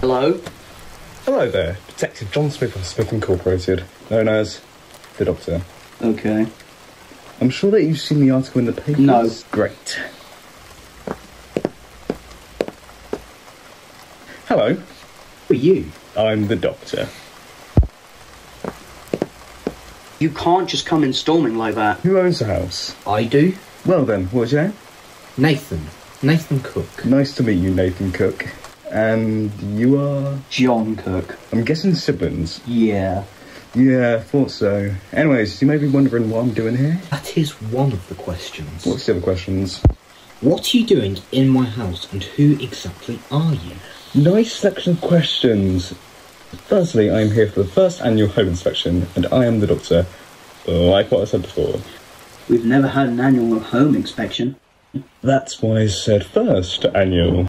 Hello? Hello there, Detective John Smith of Smith Incorporated, known as the Doctor. Okay. I'm sure that you've seen the article in the papers. No. Great. Hello, Who are you? I'm the Doctor. You can't just come in storming like that. Who owns the house? I do. Well then, what's your name? Nathan. Nathan Cook. Nice to meet you, Nathan Cook. And you are? John Cook. I'm guessing siblings. Yeah. Yeah, thought so. Anyways, you may be wondering what I'm doing here. That is one of the questions. What's the other questions? What are you doing in my house and who exactly are you? Nice selection of questions. Firstly, I am here for the first annual home inspection, and I am the doctor. Like what I said before. We've never had an annual home inspection. That's why I said first annual.